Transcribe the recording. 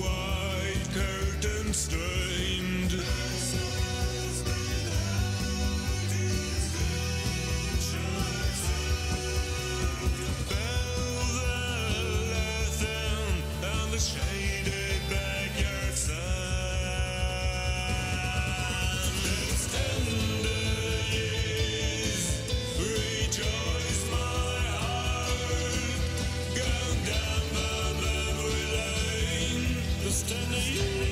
white curtains streamed. Lane.